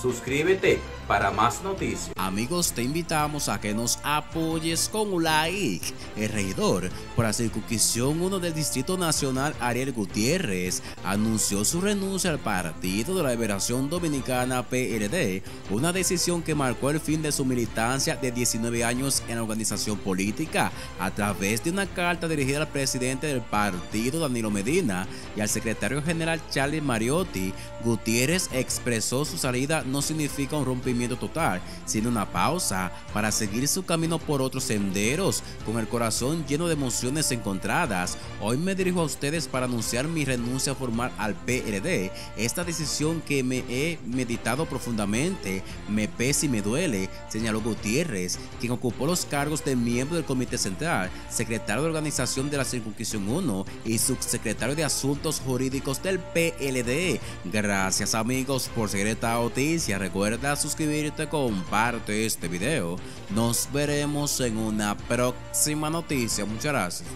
Suscríbete para más noticias. Amigos, te invitamos a que nos apoyes con un like. El regidor por la circunscripción 1 del Distrito Nacional, Ariel Gutiérrez, anunció su renuncia al Partido de la Liberación Dominicana PLD, una decisión que marcó el fin de su militancia de 19 años en la organización política a través de una carta dirigida al presidente del partido, Danilo Medina, y al secretario general Charlie Mariotti. Gutiérrez expresó su salida no significa un rompimiento total, sino una pausa para seguir su camino por otros senderos, con el corazón lleno de emociones encontradas. Hoy me dirijo a ustedes para anunciar mi renuncia formal al PLD, esta decisión que me he meditado profundamente, me pesa y me duele, señaló Gutiérrez, quien ocupó los cargos de miembro del Comité Central, secretario de Organización de la Circunscripción 1 y subsecretario de Asuntos Jurídicos del PLD. Gracias amigos por seguir esta noticia recuerda suscribirte, comparte este video. Nos veremos en una próxima noticia. Muchas gracias.